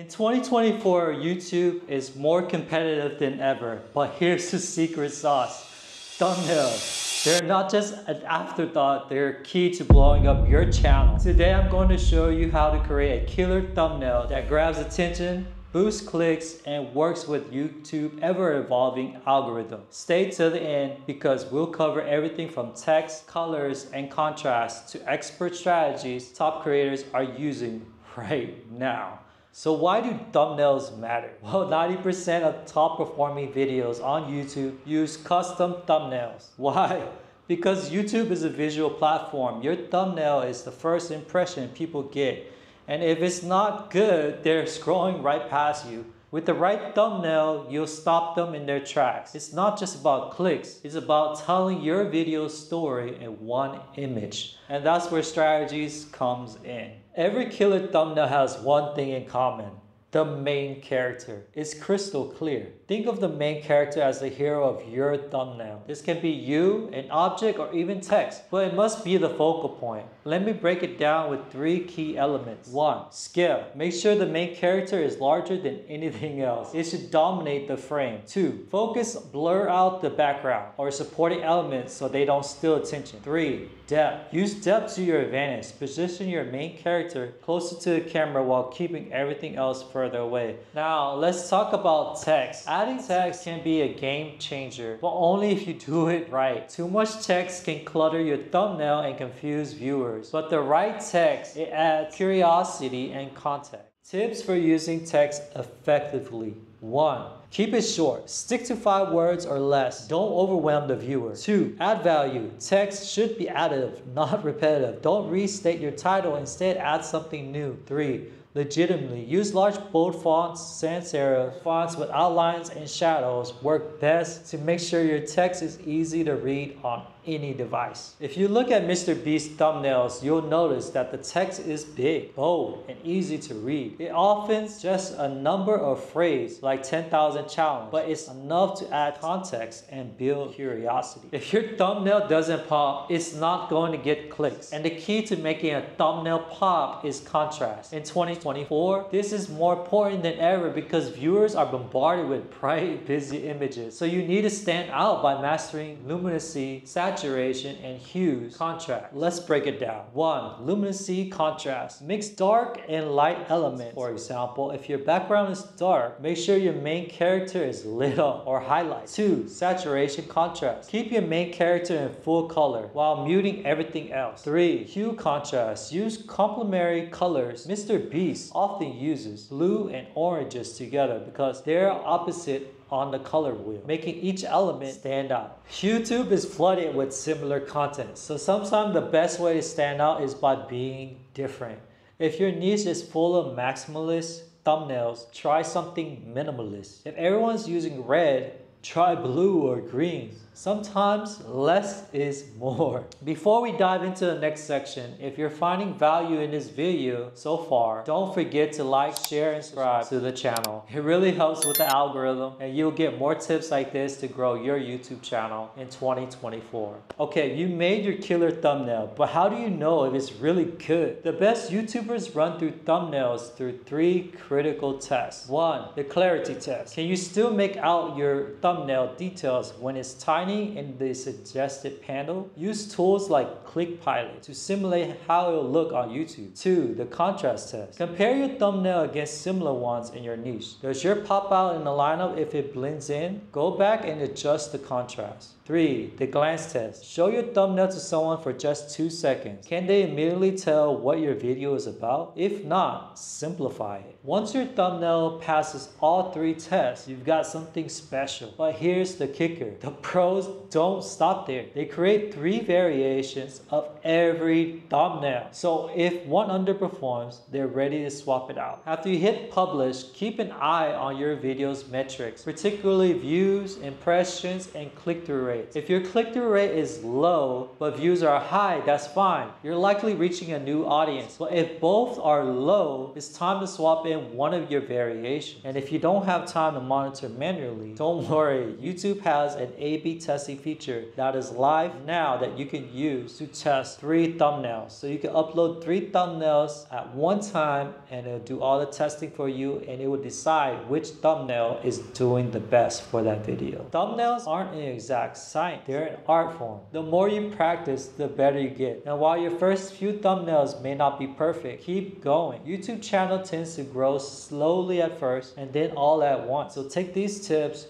In 2024, YouTube is more competitive than ever, but here's the secret sauce. Thumbnails. They're not just an afterthought, they're key to blowing up your channel. Today I'm going to show you how to create a killer thumbnail that grabs attention, boosts clicks, and works with YouTube ever-evolving algorithm. Stay till the end because we'll cover everything from text, colors, and contrast to expert strategies top creators are using right now. So why do thumbnails matter? Well, 90% of top performing videos on YouTube use custom thumbnails. Why? Because YouTube is a visual platform. Your thumbnail is the first impression people get and if it's not good, they're scrolling right past you. With the right thumbnail, you'll stop them in their tracks. It's not just about clicks, it's about telling your video story in one image. And that's where strategies comes in. Every killer thumbnail has one thing in common the main character. It's crystal clear. Think of the main character as the hero of your thumbnail. This can be you, an object, or even text, but it must be the focal point. Let me break it down with three key elements. One, scale. Make sure the main character is larger than anything else. It should dominate the frame. Two, focus, blur out the background or supporting elements so they don't steal attention. Three, depth. Use depth to your advantage. Position your main character closer to the camera while keeping everything else further away. Now, let's talk about text. Adding text can be a game changer, but only if you do it right. Too much text can clutter your thumbnail and confuse viewers, but the right text, it adds curiosity and context. Tips for using text effectively. 1. Keep it short. Stick to 5 words or less. Don't overwhelm the viewer. 2. Add value. Text should be additive, not repetitive. Don't restate your title. Instead, add something new. 3 legitimately. Use large bold fonts, sans serif fonts with outlines and shadows work best to make sure your text is easy to read on any device. If you look at Mr. Beast's thumbnails, you'll notice that the text is big, bold, and easy to read. It often just a number of phrases like 10,000 challenge, but it's enough to add context and build curiosity. If your thumbnail doesn't pop, it's not going to get clicks. And the key to making a thumbnail pop is contrast. In 2024, this is more important than ever because viewers are bombarded with bright, busy images. So you need to stand out by mastering luminosity, saturation, saturation, and hues contrast. Let's break it down. One, luminosity contrast. Mix dark and light elements. For example, if your background is dark, make sure your main character is lit up or highlighted. Two, saturation contrast. Keep your main character in full color while muting everything else. Three, hue contrast. Use complementary colors. Mr. Beast often uses blue and oranges together because they're opposite on the color wheel, making each element stand out. YouTube is flooded with similar content, so sometimes the best way to stand out is by being different. If your niche is full of maximalist thumbnails, try something minimalist. If everyone's using red, try blue or green. Sometimes less is more. Before we dive into the next section, if you're finding value in this video so far, don't forget to like, share, and subscribe to the channel. It really helps with the algorithm and you'll get more tips like this to grow your YouTube channel in 2024. Okay, you made your killer thumbnail, but how do you know if it's really good? The best YouTubers run through thumbnails through three critical tests. One, the clarity test. Can you still make out your thumbnail details when it's tiny in the suggested panel, use tools like ClickPilot to simulate how it'll look on YouTube. 2. The contrast test. Compare your thumbnail against similar ones in your niche. Does your pop out in the lineup if it blends in? Go back and adjust the contrast. 3. The glance test. Show your thumbnail to someone for just 2 seconds. Can they immediately tell what your video is about? If not, simplify it. Once your thumbnail passes all three tests, you've got something special. But here's the kicker. The pros don't stop there. They create three variations of every thumbnail. So if one underperforms, they're ready to swap it out. After you hit publish, keep an eye on your video's metrics, particularly views, impressions, and click-through rates. If your click-through rate is low, but views are high, that's fine. You're likely reaching a new audience. But if both are low, it's time to swap in one of your variations. And if you don't have time to monitor manually, don't worry. YouTube has an A-B testing feature that is live now that you can use to test three thumbnails. So you can upload three thumbnails at one time and it'll do all the testing for you and it will decide which thumbnail is doing the best for that video. Thumbnails aren't an exact science, they're an art form. The more you practice, the better you get. And while your first few thumbnails may not be perfect, keep going. YouTube channel tends to grow slowly at first and then all at once. So take these tips,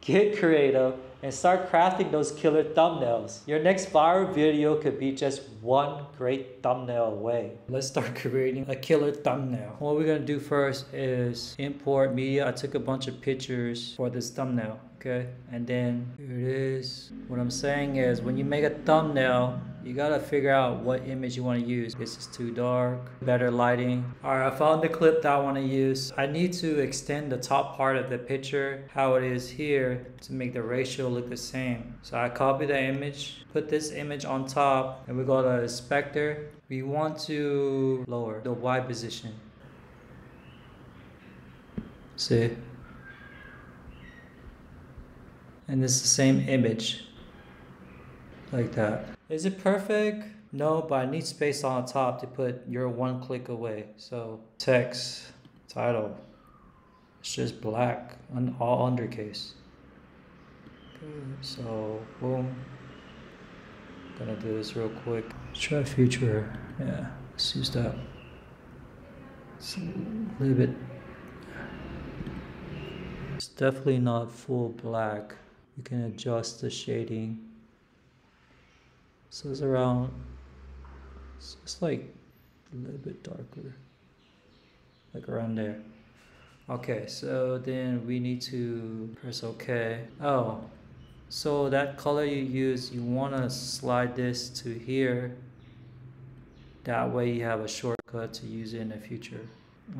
get creative, and start crafting those killer thumbnails. Your next viral video could be just one great thumbnail away. Let's start creating a killer thumbnail. What we're gonna do first is import media. I took a bunch of pictures for this thumbnail, okay? And then here it is. What I'm saying is when you make a thumbnail, you gotta figure out what image you want to use. This is too dark, better lighting. All right, I found the clip that I want to use. I need to extend the top part of the picture, how it is here, to make the ratio look the same. So I copy the image, put this image on top, and we go to inspector. We want to lower the Y position. See? And it's the same image, like that. Is it perfect? No, but I need space on top to put you're one click away. So text, title, it's just black, on all undercase. So boom. Gonna do this real quick. Let's try Futura. Yeah, let's use that. It's a little bit. It's definitely not full black. You can adjust the shading. So it's around, it's, like a little bit darker, like around there. Okay, so then we need to press OK. Oh, so that color you use, you want to slide this to here. That way you have a shortcut to use it in the future.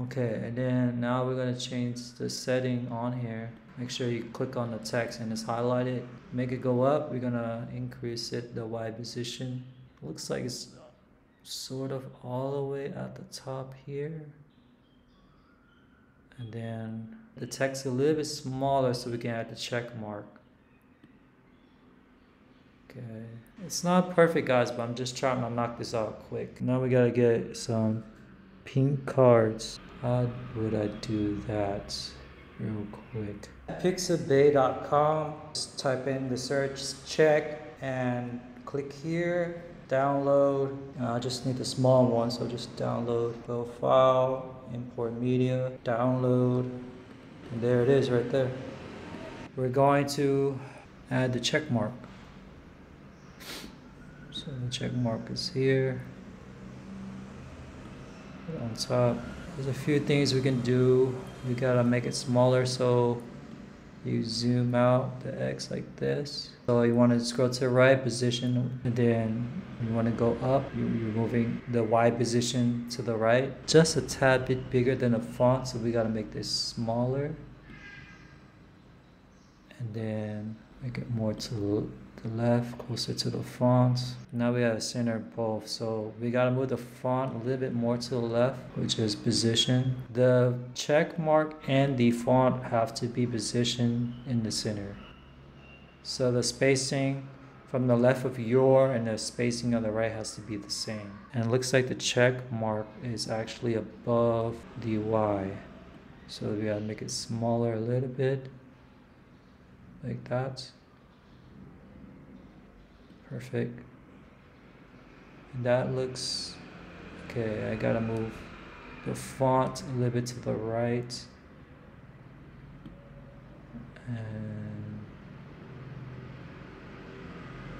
Okay, and then now we're going to change the setting on here. Make sure you click on the text and it's highlighted. Make it go up. We're gonna increase it, the Y position. Looks like it's sort of all the way at the top here. And then the text a little bit smaller so we can add the check mark. Okay, it's not perfect guys, but I'm just trying to knock this out quick. Now we gotta get some pink cards. How would I do that? real quick. Pixabay.com, just type in the search check and click here, download. Uh, I just need the small one, so just download. Go file, import media, download, and there it is right there. We're going to add the check mark. So the check mark is here on top. There's a few things we can do we gotta make it smaller so you zoom out the X like this. So you want to scroll to the right position and then you want to go up. You're moving the Y position to the right. Just a tad bit bigger than the font so we gotta make this smaller. And then make it more to the left, closer to the font. Now we have center both, so we gotta move the font a little bit more to the left, which is position. The check mark and the font have to be positioned in the center. So the spacing from the left of your and the spacing on the right has to be the same. And it looks like the check mark is actually above the Y. So we gotta make it smaller a little bit, like that. Perfect. And that looks okay. I gotta move the font a little bit to the right. And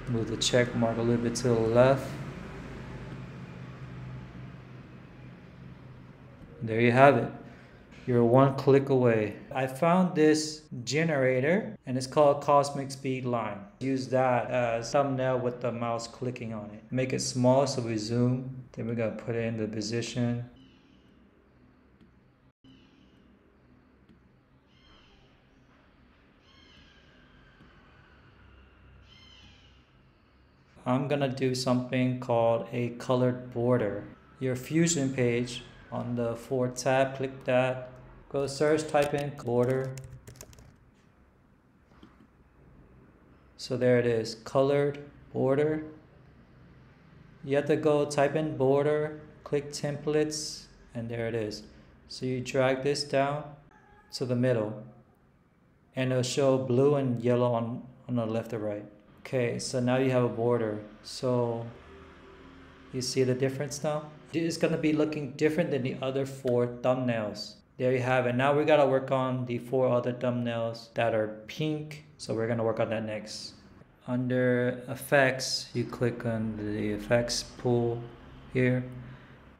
move the check mark a little bit to the left. There you have it. You're one click away. I found this generator and it's called Cosmic Speed Line. Use that as thumbnail with the mouse clicking on it. Make it small so we zoom. Then we're gonna put it in the position. I'm gonna do something called a colored border. Your Fusion page on the fourth tab, click that Go search, type in border. So there it is, colored border. You have to go type in border, click templates, and there it is. So you drag this down to the middle and it'll show blue and yellow on, on the left or right. Okay, so now you have a border. So you see the difference now? It's gonna be looking different than the other four thumbnails. There you have it. Now we gotta work on the four other thumbnails that are pink. So we're gonna work on that next. Under effects, you click on the effects pool here.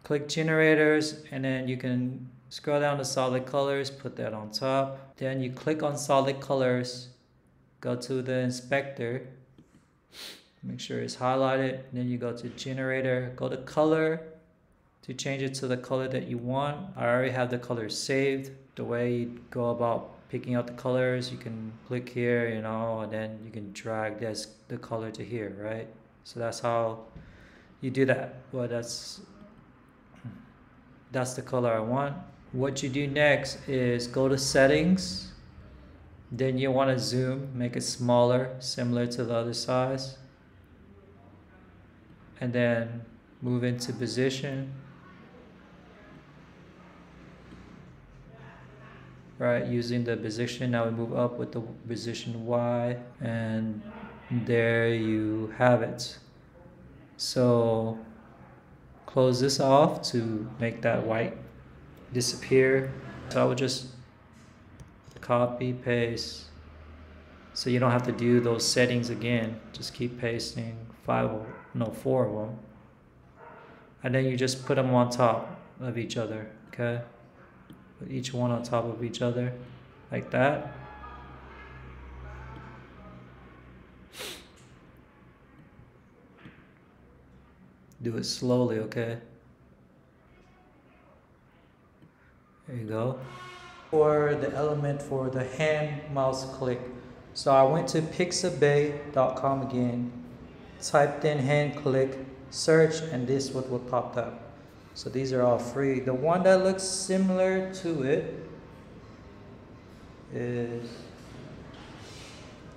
Click generators and then you can scroll down to solid colors, put that on top. Then you click on solid colors, go to the inspector, make sure it's highlighted. Then you go to generator, go to color to change it to the color that you want. I already have the color saved. The way you go about picking out the colors, you can click here, you know, and then you can drag this the color to here, right? So that's how you do that. Well, that's that's the color I want. What you do next is go to settings. Then you want to zoom, make it smaller, similar to the other size. And then move into position. Right, using the position, now we move up with the position Y, and there you have it. So close this off to make that white disappear. So I would just copy, paste. So you don't have to do those settings again. Just keep pasting five, no, four of them. And then you just put them on top of each other, okay? Put each one on top of each other, like that. Do it slowly, okay? There you go. For the element for the hand mouse click. So I went to pixabay.com again, typed in hand click, search, and this what will pop up. So these are all free. The one that looks similar to it is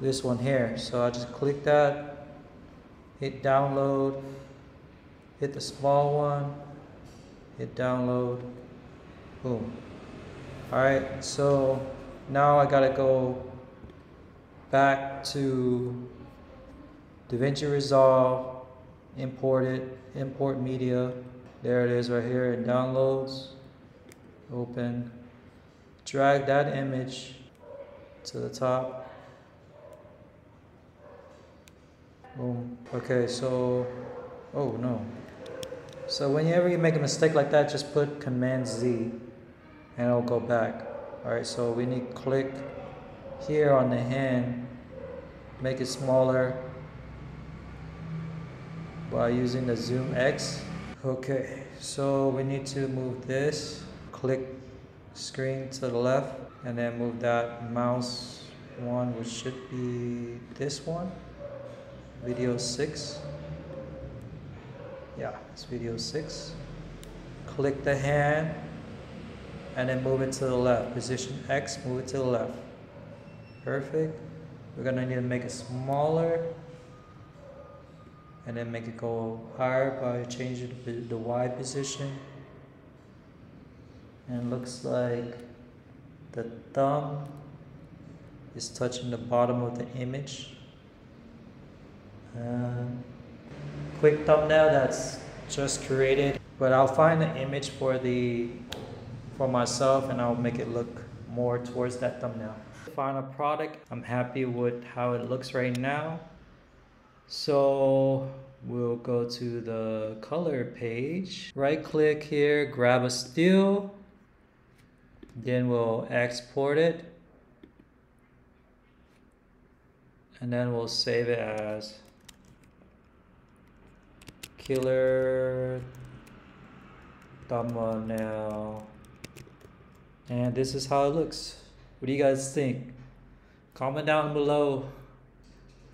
this one here. So I just click that, hit download, hit the small one, hit download, boom. All right, so now I gotta go back to DaVinci Resolve, import it, import media. There it is right here in downloads, open. Drag that image to the top. Boom. Okay, so, oh no, so whenever you make a mistake like that, just put Command Z and it'll go back. Alright, so we need click here on the hand, make it smaller by using the zoom X. Okay, so we need to move this, click screen to the left, and then move that mouse one, which should be this one, video six yeah, it's video six. Click the hand and then move it to the left. Position X, move it to the left. Perfect. We're gonna need to make it smaller and then make it go higher by changing the Y position. And looks like the thumb is touching the bottom of the image. And quick thumbnail that's just created but I'll find the image for the for myself and I'll make it look more towards that thumbnail final product I'm happy with how it looks right now so we'll go to the color page. Right click here grab a still then we'll export it. And then we'll save it as killer thumbnail. And this is how it looks. What do you guys think? Comment down below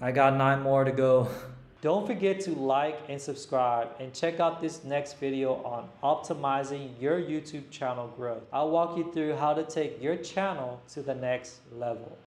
I got nine more to go don't forget to like and subscribe and check out this next video on optimizing your YouTube channel growth. I'll walk you through how to take your channel to the next level.